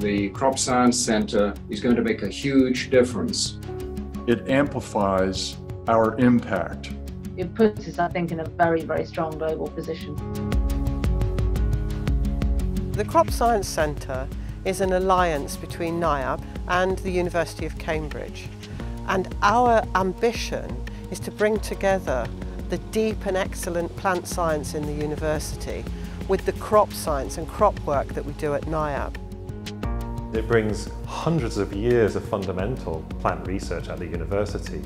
the Crop Science Center is going to make a huge difference. It amplifies our impact. It puts us, I think, in a very, very strong global position. The Crop Science Centre is an alliance between NIAB and the University of Cambridge. And our ambition is to bring together the deep and excellent plant science in the university with the crop science and crop work that we do at NIAB. It brings hundreds of years of fundamental plant research at the university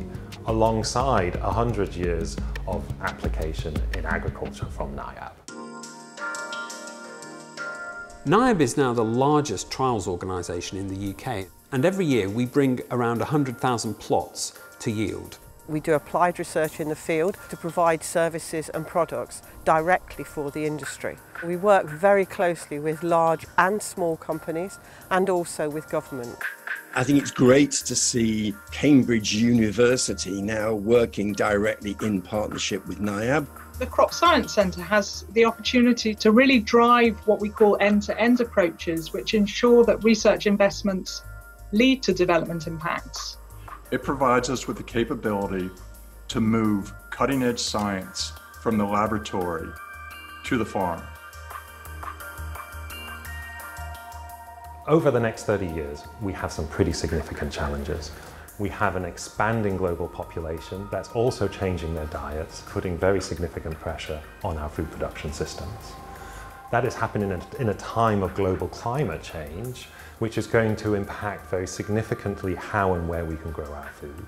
alongside 100 years of application in agriculture from NIAB. NIAB is now the largest trials organisation in the UK and every year we bring around 100,000 plots to yield. We do applied research in the field to provide services and products directly for the industry. We work very closely with large and small companies and also with government. I think it's great to see Cambridge University now working directly in partnership with NIAB. The Crop Science Centre has the opportunity to really drive what we call end to end approaches, which ensure that research investments lead to development impacts. It provides us with the capability to move cutting edge science from the laboratory to the farm. Over the next 30 years, we have some pretty significant challenges. We have an expanding global population that's also changing their diets, putting very significant pressure on our food production systems. That is happening in a, time of global climate change, which is going to impact very significantly how and where we can grow our food.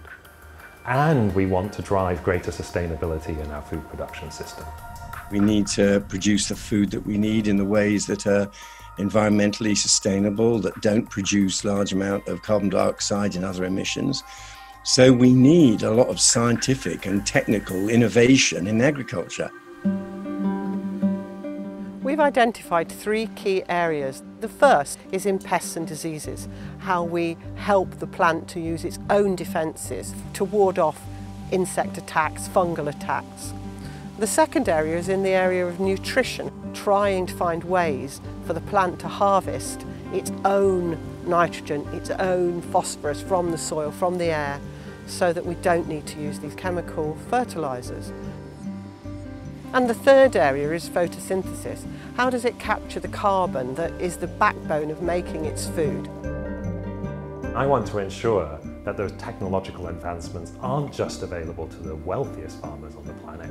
And we want to drive greater sustainability in our food production system. We need to produce the food that we need in the ways that are environmentally sustainable, that don't produce large amount of carbon dioxide and other emissions. So we need a lot of scientific and technical innovation in agriculture. We've identified three key areas. The first is in pests and diseases, how we help the plant to use its own defences to ward off insect attacks, fungal attacks. The second area is in the area of nutrition, trying to find ways for the plant to harvest its own nitrogen, its own phosphorus from the soil, from the air, so that we don't need to use these chemical fertilisers. And the third area is photosynthesis. How does it capture the carbon that is the backbone of making its food? I want to ensure that those technological advancements aren't just available to the wealthiest farmers on the planet.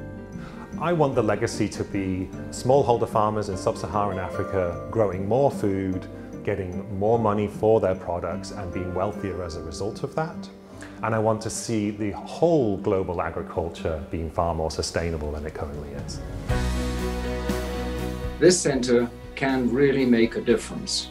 I want the legacy to be smallholder farmers in sub-Saharan Africa growing more food, getting more money for their products and being wealthier as a result of that. And I want to see the whole global agriculture being far more sustainable than it currently is. This centre can really make a difference.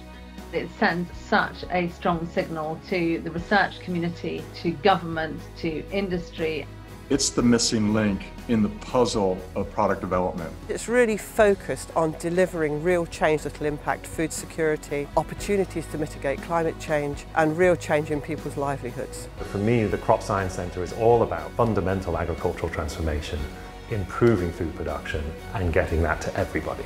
It sends such a strong signal to the research community, to government, to industry. It's the missing link in the puzzle of product development. It's really focused on delivering real change that will impact food security, opportunities to mitigate climate change and real change in people's livelihoods. For me, the Crop Science Centre is all about fundamental agricultural transformation, improving food production and getting that to everybody.